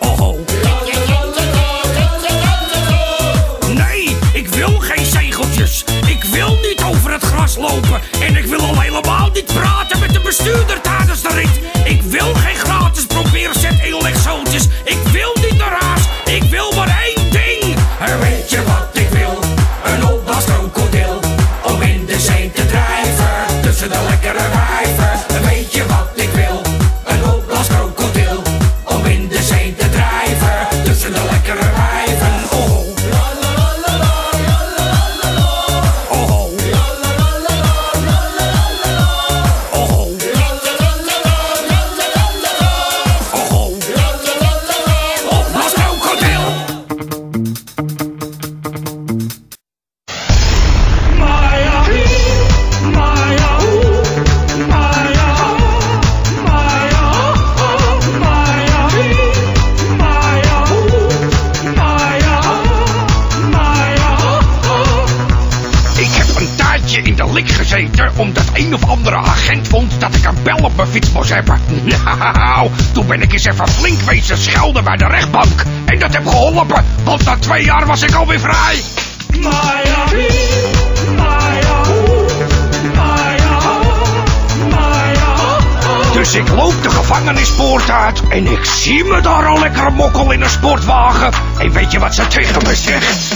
Oh ho. Nee, ik wil geen zegeltjes. Ik wil niet over het gras lopen. En ik wil al helemaal niet praten met de bestuurder tijdens de rit. Ik wil geen een of andere agent vond dat ik een bel op mijn fiets moest hebben. Nou, toen ben ik eens even flink wezen schelden bij de rechtbank. En dat heb geholpen, want na twee jaar was ik alweer vrij. Dus ik loop de gevangenispoort uit en ik zie me daar al lekker mokkel in een sportwagen. En weet je wat ze tegen me zegt?